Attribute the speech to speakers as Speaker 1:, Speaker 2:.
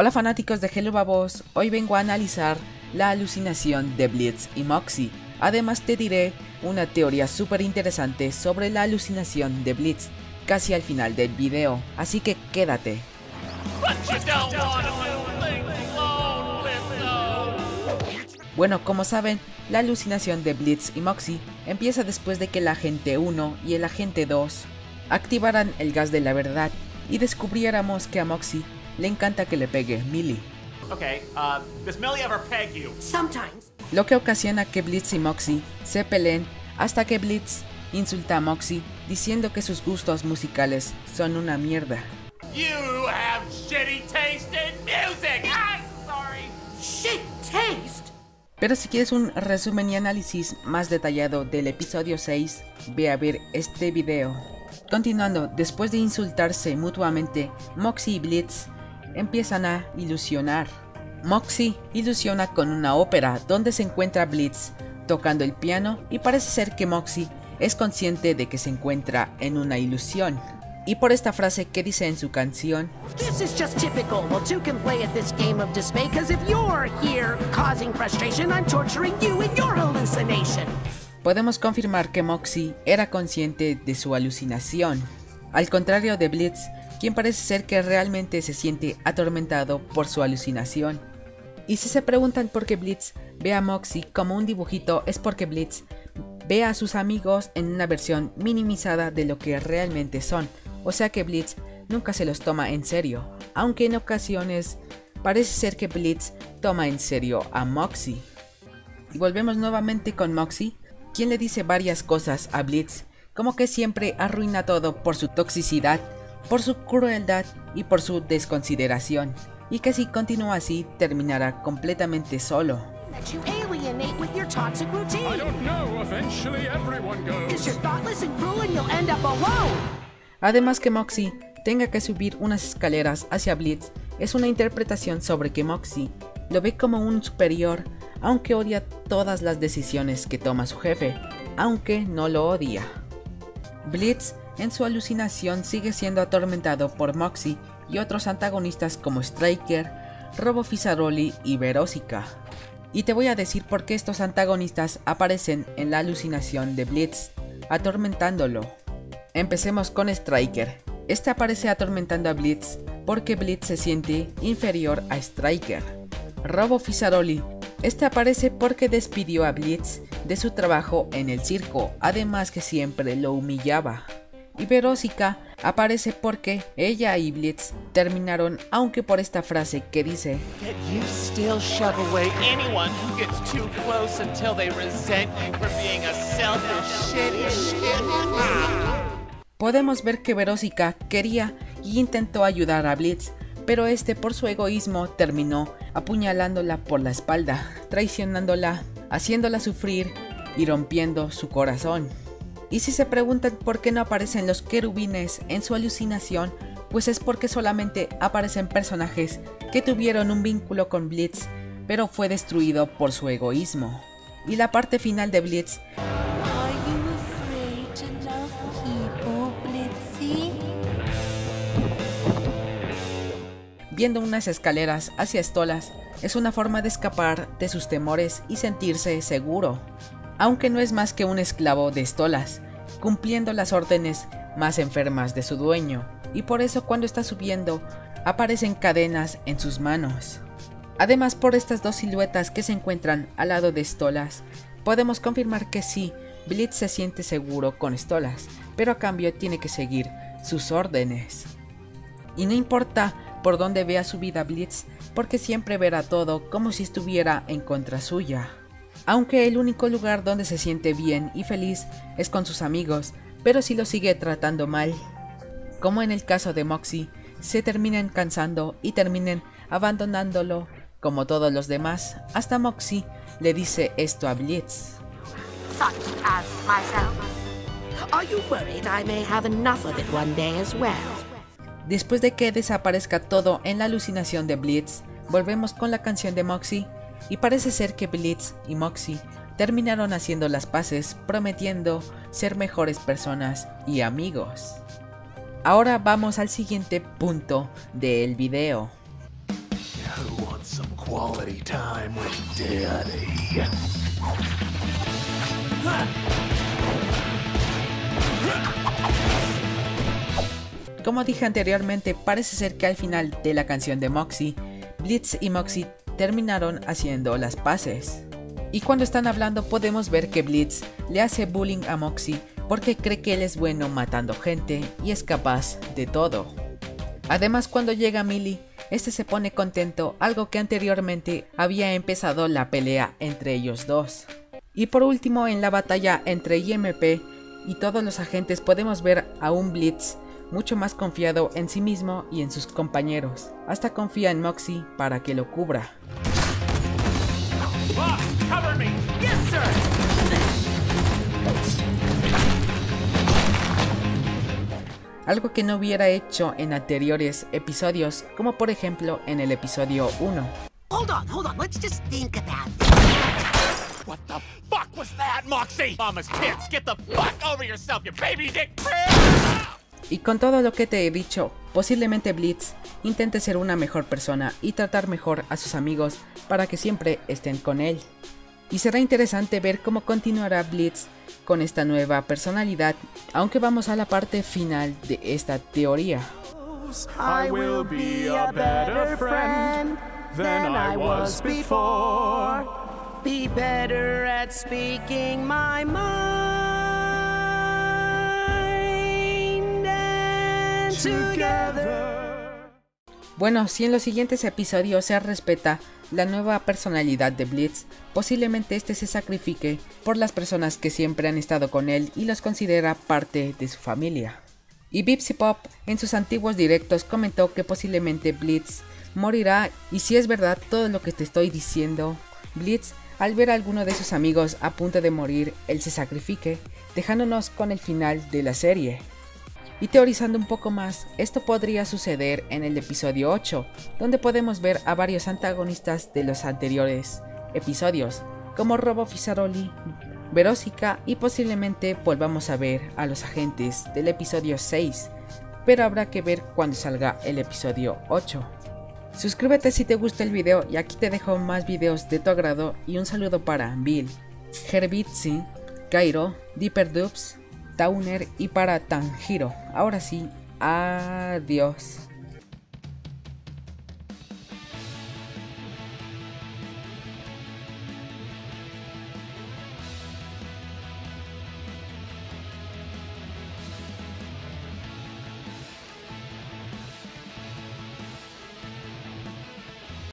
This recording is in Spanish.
Speaker 1: Hola fanáticos de Hello Babos, hoy vengo a analizar la alucinación de Blitz y Moxie. Además te diré una teoría súper interesante sobre la alucinación de Blitz, casi al final del video, así que quédate. Bueno, como saben, la alucinación de Blitz y Moxie empieza después de que el agente 1 y el agente 2 activaran el gas de la verdad y descubriéramos que a Moxie le encanta que le pegue Millie.
Speaker 2: Okay, uh, does Millie ever peg you?
Speaker 3: Sometimes.
Speaker 1: Lo que ocasiona que Blitz y Moxie se peleen hasta que Blitz insulta a Moxie diciendo que sus gustos musicales son una mierda.
Speaker 2: You have shitty taste in music! I'm sorry!
Speaker 3: Shit taste.
Speaker 1: Pero si quieres un resumen y análisis más detallado del episodio 6, ve a ver este video. Continuando, después de insultarse mutuamente, Moxie y Blitz empiezan a ilusionar. Moxie ilusiona con una ópera donde se encuentra Blitz tocando el piano y parece ser que Moxie es consciente de que se encuentra en una ilusión. Y por esta frase que dice en su canción,
Speaker 3: This is just typical. Well, two can play at this game of dismay, if you're here causing frustration, I'm torturing you in your hallucination.
Speaker 1: podemos confirmar que Moxie era consciente de su alucinación. Al contrario de Blitz, quien parece ser que realmente se siente atormentado por su alucinación. Y si se preguntan por qué Blitz ve a Moxie como un dibujito, es porque Blitz ve a sus amigos en una versión minimizada de lo que realmente son. O sea que Blitz nunca se los toma en serio, aunque en ocasiones parece ser que Blitz toma en serio a Moxie. Y volvemos nuevamente con Moxie, quien le dice varias cosas a Blitz, como que siempre arruina todo por su toxicidad, por su crueldad y por su desconsideración, y que si continúa así terminará completamente solo. Además que Moxie tenga que subir unas escaleras hacia Blitz es una interpretación sobre que Moxie lo ve como un superior, aunque odia todas las decisiones que toma su jefe, aunque no lo odia. Blitz en su alucinación sigue siendo atormentado por Moxie y otros antagonistas como Striker, Robo Fizaroli y Verósica. Y te voy a decir por qué estos antagonistas aparecen en la alucinación de Blitz, atormentándolo. Empecemos con Striker. Este aparece atormentando a Blitz porque Blitz se siente inferior a Striker. Robo Fizaroli. Este aparece porque despidió a Blitz de su trabajo en el circo, además que siempre lo humillaba. Y Verósica aparece porque ella y Blitz terminaron, aunque por esta frase que dice. Podemos ver que Verósica quería y intentó ayudar a Blitz, pero este por su egoísmo terminó apuñalándola por la espalda, traicionándola, haciéndola sufrir y rompiendo su corazón. Y si se preguntan por qué no aparecen los querubines en su alucinación, pues es porque solamente aparecen personajes que tuvieron un vínculo con Blitz, pero fue destruido por su egoísmo. Y la parte final de Blitz. Viendo unas escaleras hacia Stolas es una forma de escapar de sus temores y sentirse seguro, aunque no es más que un esclavo de Stolas, cumpliendo las órdenes más enfermas de su dueño, y por eso cuando está subiendo aparecen cadenas en sus manos. Además, por estas dos siluetas que se encuentran al lado de Stolas, podemos confirmar que sí, Blitz se siente seguro con Stolas, pero a cambio tiene que seguir sus órdenes. Y no importa por dónde vea su vida Blitz, porque siempre verá todo como si estuviera en contra suya. Aunque el único lugar donde se siente bien y feliz es con sus amigos, pero si lo sigue tratando mal. Como en el caso de Moxie, se terminan cansando y terminan abandonándolo como todos los demás, hasta Moxie le dice esto a Blitz.
Speaker 4: such as myself.
Speaker 3: Are you worried I may have enough of it one day as well?
Speaker 1: Después de que desaparezca todo en la alucinación de Blitz, volvemos con la canción de Moxie y parece ser que Blitz y Moxie terminaron haciendo las paces prometiendo ser mejores personas y amigos. Ahora vamos al siguiente punto del video. Como dije anteriormente, parece ser que al final de la canción de Moxie, Blitz y Moxie terminaron haciendo las paces. Y cuando están hablando podemos ver que Blitz le hace bullying a Moxie porque cree que él es bueno matando gente y es capaz de todo. Además cuando llega Millie, este se pone contento, algo que anteriormente había empezado la pelea entre ellos dos. Y por último en la batalla entre IMP y todos los agentes podemos ver a un Blitz mucho más confiado en sí mismo y en sus compañeros. Hasta confía en Moxie para que lo cubra. Algo que no hubiera hecho en anteriores episodios, como por ejemplo en el episodio 1.
Speaker 3: Hold on, hold on. Let's just think about
Speaker 2: What the fuck was that, Moxie? Mama's kids, get the fuck over yourself, you baby dick prick!
Speaker 1: Y con todo lo que te he dicho, posiblemente Blitz intente ser una mejor persona y tratar mejor a sus amigos para que siempre estén con él. Y será interesante ver cómo continuará Blitz con esta nueva personalidad, aunque vamos a la parte final de esta teoría.
Speaker 5: I will be a better friend than I was before.
Speaker 3: Be better at speaking my mind
Speaker 1: Bueno, si en los siguientes episodios se respeta la nueva personalidad de Blitz, posiblemente este se sacrifique por las personas que siempre han estado con él y los considera parte de su familia. Y Bipsy Pop en sus antiguos directos comentó que posiblemente Blitz morirá y si es verdad todo lo que te estoy diciendo, Blitz al ver a alguno de sus amigos a punto de morir, él se sacrifique, dejándonos con el final de la serie. Y teorizando un poco más, esto podría suceder en el episodio 8, donde podemos ver a varios antagonistas de los anteriores episodios, como Robo Fissaroli, Verósica y posiblemente volvamos a ver a los agentes del episodio 6, pero habrá que ver cuando salga el episodio 8. Suscríbete si te gusta el video y aquí te dejo más videos de tu agrado y un saludo para Bill, Herbitzi, Cairo, Deeper Dubs, Towner y para Tanjiro. Ahora sí, adiós.